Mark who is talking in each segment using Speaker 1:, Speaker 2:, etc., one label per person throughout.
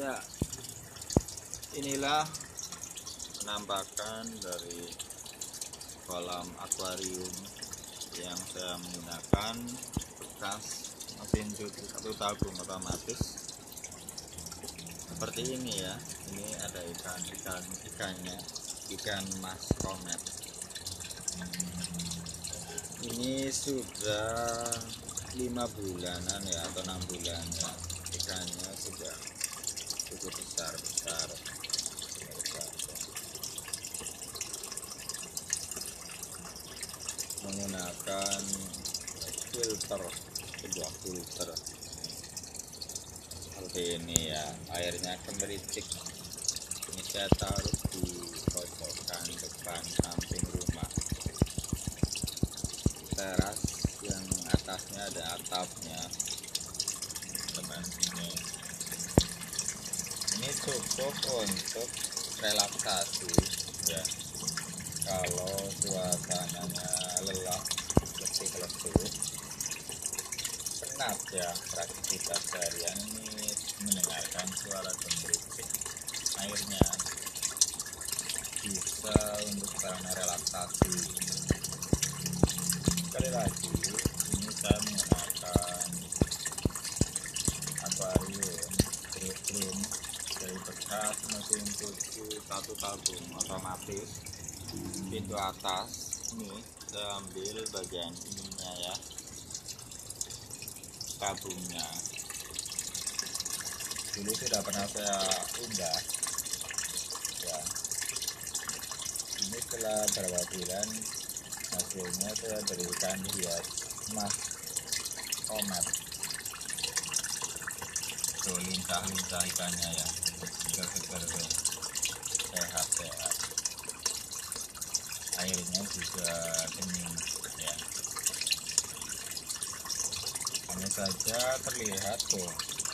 Speaker 1: ya. Inilah penampakan dari kolam akuarium yang saya menggunakan bekas mesin cuci satu tabung otomatis. Seperti ini ya. Ini ada ikan ikan ikannya ikan mas komet. Ini sudah lima bulanan ya atau enam bulan ya ikannya sudah cukup besar besar menggunakan filter sebuah filter. Seperti ini ya airnya kemericik ini saya taruh di pojokan depan samping rumah. Teras yang atasnya ada atapnya. Teman ini ini cukup untuk relaksasi ya. Kalau suasananya lelah letih lesu penat ya beraktivitas harian ini mendengarkan suara gemericik airnya bisa untuk sarana relaksasi. Sekali lagi ini saya menggunakan akuarium drum dari bekas mesin cuci satu tabung otomatis. Pintu atas ini saya ambil bagian ininya ya. Tabungnya. Dulu sudah pernah saya unggah. Ya. Ini setelah beberapa bulan hasilnya saya berikan hias emas komet tuh lincah-lincah ikannya ya segar-segar sehat-sehat airnya juga bening ya. Hanya saja terlihat tuh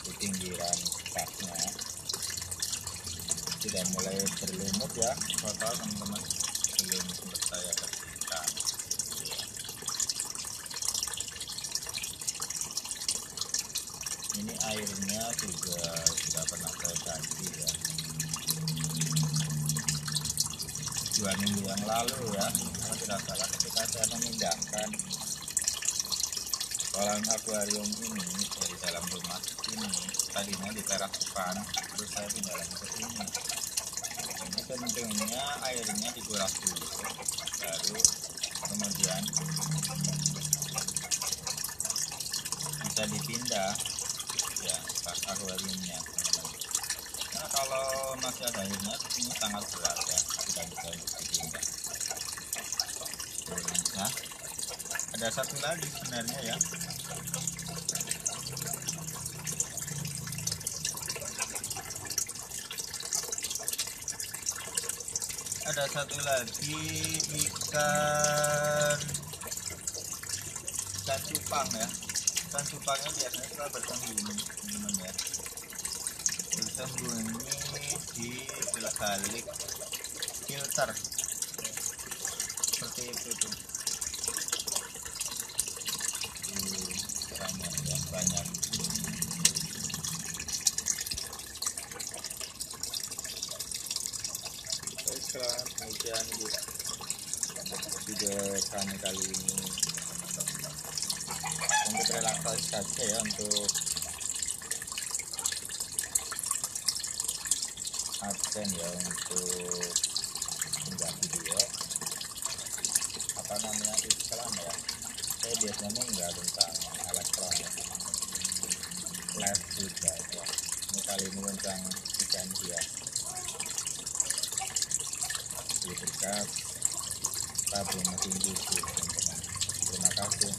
Speaker 1: di pinggiran kasnya sudah mulai berlumut ya total teman-teman. Belum sempat saya bersihkan ya. ini airnya juga sudah pernah saya ganti ya dua minggu yang lalu ya. Kalau tidak salah ketika saya memindahkan kolam akuarium ini dari dalam rumah ini tadinya di teras depan terus saya pindah lagi ke sini. Ini pentingnya airnya dikuras dulu. Baru kemudian bisa dipindah ya akuariumnya. Nah kalau masih ada airnya ini sangat berat ya tidak bisa ada satu lagi sebenarnya ya. Ada satu lagi ikan ikan cupang ya. Ikan cupangnya biasanya suka bersembunyi teman ya. Bersembunyi di balik filter seperti itu tuh Tuh, banyak ya. Video kami kali ini untuk relaksasi saja ya untuk absen ya untuk menggak video apa namanya iklan ya. Saya biasanya enggak tentang elektronik. Flash juga ya. Ini kali ini tentang ikan hias di bekas tabung cuci teman-teman. Terima kasih